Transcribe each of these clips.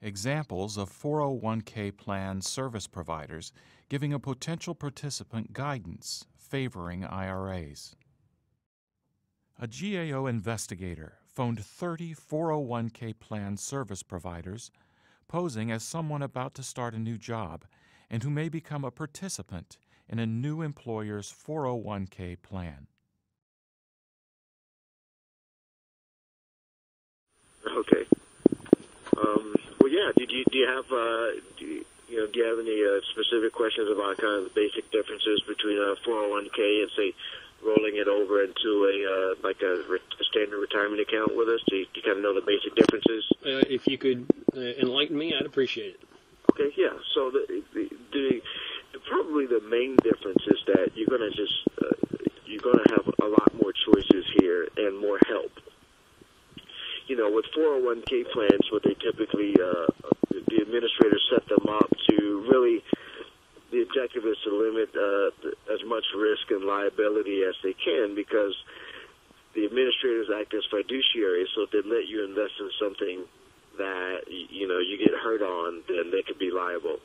Examples of 401k plan service providers giving a potential participant guidance favoring IRAs. A GAO investigator phoned 30 401k plan service providers posing as someone about to start a new job and who may become a participant in a new employer's 401k plan. Okay. Yeah. Did you do you have uh, do you, you know do you have any uh, specific questions about kind of the basic differences between a 401k and say rolling it over into a uh, like a, re- a standard retirement account with us? Do you, do you kind of know the basic differences? Uh, if you could uh, enlighten me, I'd appreciate it. Okay, yeah. So the, the, the probably the main difference is that you're going to just uh, you're going to have a lot more choices here and more help. You know, with 401k plans, what they typically uh, the administrators set them up to really the objective is to limit uh, as much risk and liability as they can because the administrators act as fiduciaries, so if they let you invest in something that you know you get hurt on, then they could be liable.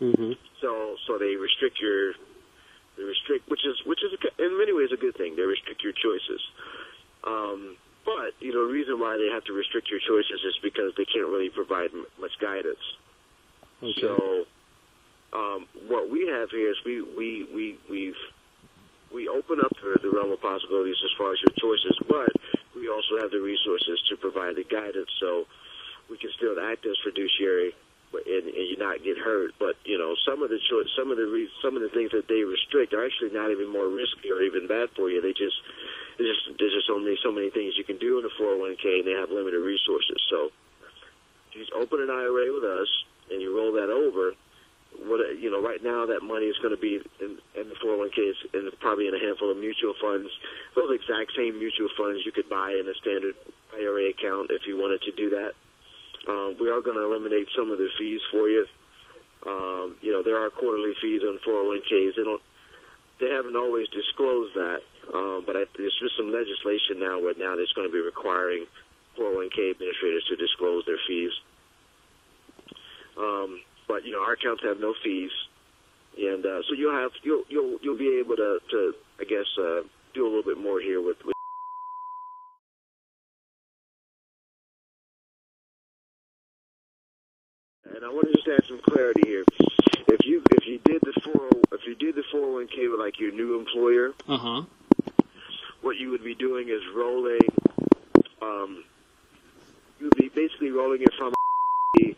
Mm-hmm. So so they restrict your they restrict, which is which is in many ways a good thing. They restrict your choices. Um, but you know the reason why they have to restrict your choices is because they can't really provide m- much guidance. Okay. So um, what we have here is we we we we've we open up the, the realm of possibilities as far as your choices, but we also have the resources to provide the guidance. So we can still act as fiduciary and, and you not get hurt. But you know, some of the some of the re- some of the things that they restrict are actually not even more risky or even bad for you. They just there's just there's just only so many things you can do in a 401k, and they have limited resources. So if you open an IRA with us and you roll that over. What you know, right now that money is going to be in, in the 401ks and probably in a handful of mutual funds. Those exact same mutual funds you could buy in a standard IRA account if you wanted to do that. Um, we are going to eliminate some of the fees for you. Um, you know, there are quarterly fees on 401ks. They don't, they haven't always disclosed that, um, but I, there's just some legislation now where now that's going to be requiring 401k administrators to disclose their fees. Um, but you know, our accounts have no fees, and uh, so you'll have you'll you'll you'll be able to, to I guess uh, do a little bit more here with. with and I want to just add some clarity here. If you if you did the four if you did the 401k with like your new employer, Uh huh. What you would be doing is rolling. Um, you would be basically rolling it from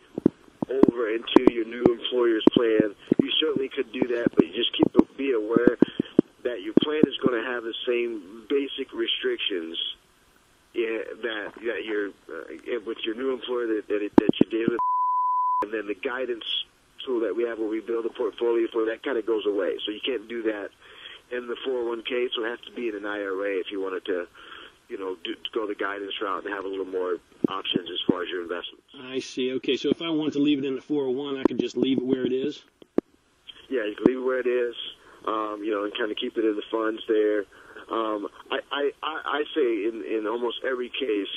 over into your new employer's plan. You certainly could do that, but you just keep be aware that your plan is going to have the same basic restrictions that that your uh, with your new employer that that, it, that you did with, and then the guidance tool that we have where we build a portfolio for that kind of goes away. So you can't do that in the 401k. So it has to be in an IRA if you wanted to, you know, do, go the guidance route and have a little more options as far as your investments. I see. Okay, so if I wanted to leave it in the 401, I could just leave it where it is. Yeah, you can leave it where it is, um, you know, and kind of keep it in the funds there. Um, I, I, I I say in, in almost every case,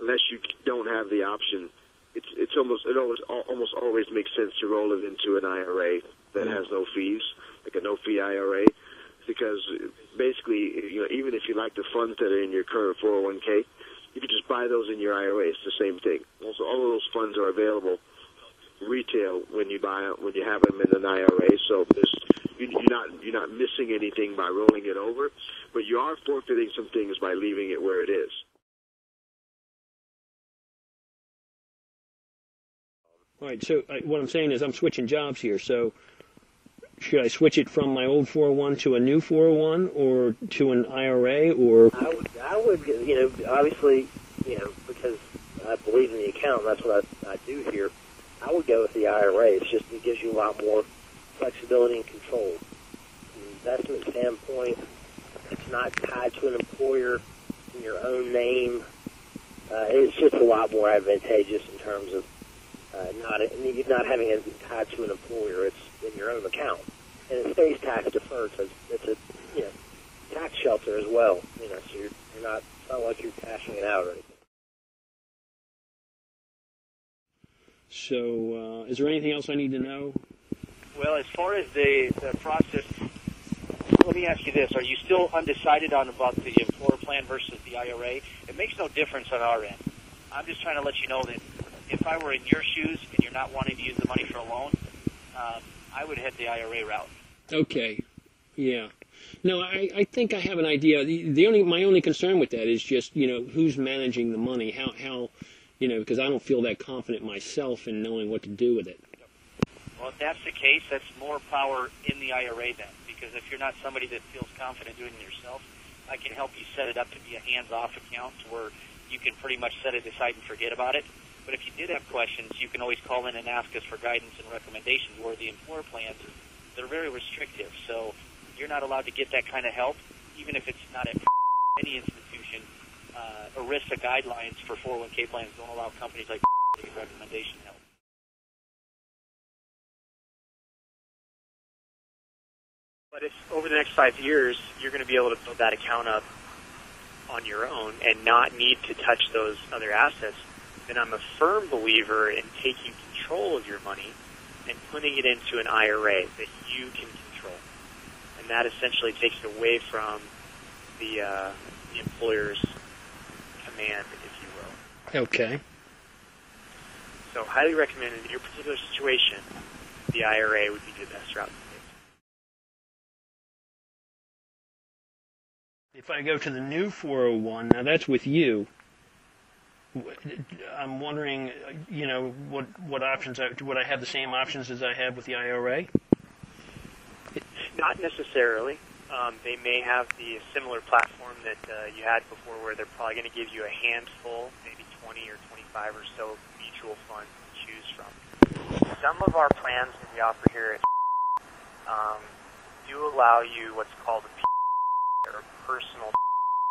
unless you don't have the option, it's it's almost it always almost always makes sense to roll it into an IRA that has no fees, like a no fee IRA, because basically, you know, even if you like the funds that are in your current 401k, you can just buy those in your IRA. It's the same thing. Also, all of those funds are available retail when you buy when you have them in an IRA. So there's you, you're not you're not missing anything by rolling it over, but you are forfeiting some things by leaving it where it is. All right. So I, what I'm saying is I'm switching jobs here. So should I switch it from my old 401 to a new 401 or to an IRA or? I would, I would, you know, obviously, you know, because I believe in the account, that's what I, I do here. I would go with the IRA. It's just it gives you a lot more flexibility and control. From an investment standpoint, it's not tied to an employer in your own name. Uh, it's just a lot more advantageous in terms of uh, not not having it tied to an employer. It's in your own account, and it stays tax deferred. So it's, it's a you know tax shelter as well. You know, so you're, you're not it's not like you're cashing it out or anything. So, uh, is there anything else I need to know? Well, as far as the, the process, let me ask you this: Are you still undecided on about the employer plan versus the IRA? It makes no difference on our end. I'm just trying to let you know that if I were in your shoes and you're not wanting to use the money for a loan, um, I would head the IRA route. Okay. Yeah. No, I, I think I have an idea. The, the only my only concern with that is just you know who's managing the money, how how you know because I don't feel that confident myself in knowing what to do with it. Well, if that's the case, that's more power in the IRA then, because if you're not somebody that feels confident doing it yourself, I can help you set it up to be a hands-off account where you can pretty much set it aside and forget about it. But if you did have questions, you can always call in and ask us for guidance and recommendations. Where the employer plans, they're very restrictive, so you're not allowed to get that kind of help, even if it's not at any institution. Uh, ERISA guidelines for 401k plans don't allow companies like to get recommendation help. But if over the next five years you're going to be able to build that account up on your own and not need to touch those other assets, then I'm a firm believer in taking control of your money and putting it into an IRA that you can control. And that essentially takes it away from the, uh, the employer's command, if you will. Okay. So highly recommend in your particular situation, the IRA would be the best route. If I go to the new 401, now that's with you. I'm wondering, you know, what what options I, would I have the same options as I have with the IRA? Not necessarily. Um, they may have the similar platform that uh, you had before, where they're probably going to give you a handful, maybe 20 or 25 or so mutual funds to choose from. Some of our plans that we offer here at um, do allow you what's called a P or personal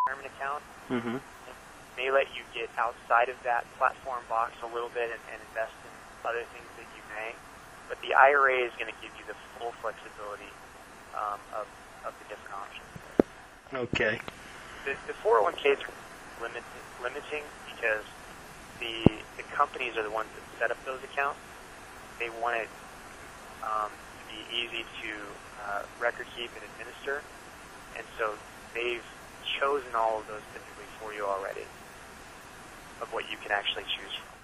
retirement account. Mm-hmm. May let you get outside of that platform box a little bit and, and invest in other things that you may. But the IRA is going to give you the full flexibility um, of, of the different options. Okay. The, the 401ks are limit, limiting because the the companies are the ones that set up those accounts. They want it um, to be easy to uh, record keep and administer, and so they've chosen all of those typically for you already of what you can actually choose from.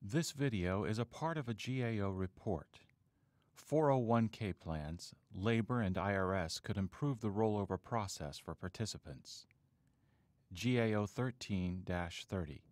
This video is a part of a GAO report. 401k plans, labor, and IRS could improve the rollover process for participants. GAO 13 30.